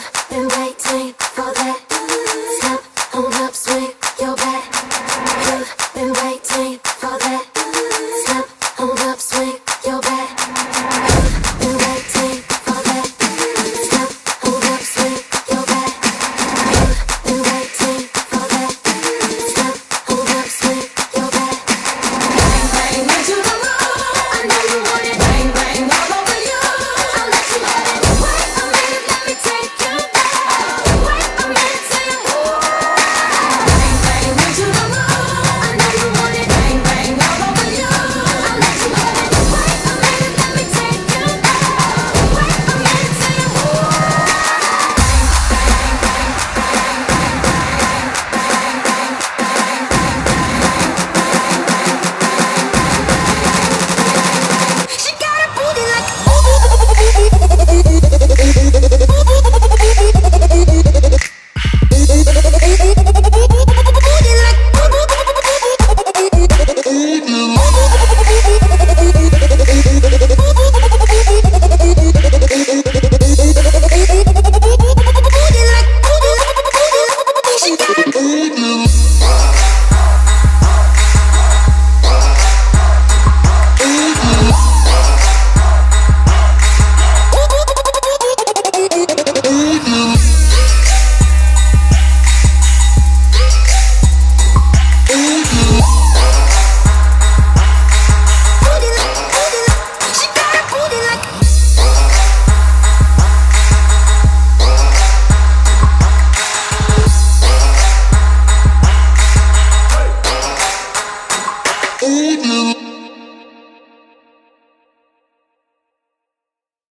love been waiting for that.